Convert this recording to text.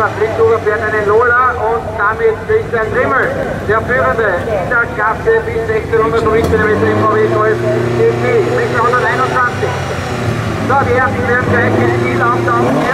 Fahrer Flickhuber fährt einen Lola und damit Christian Grimmel, der Führende in der Klasse bis 1600 Kilometer im VW Golf GT 621. So, die ersten werden gleich in die auftauchen.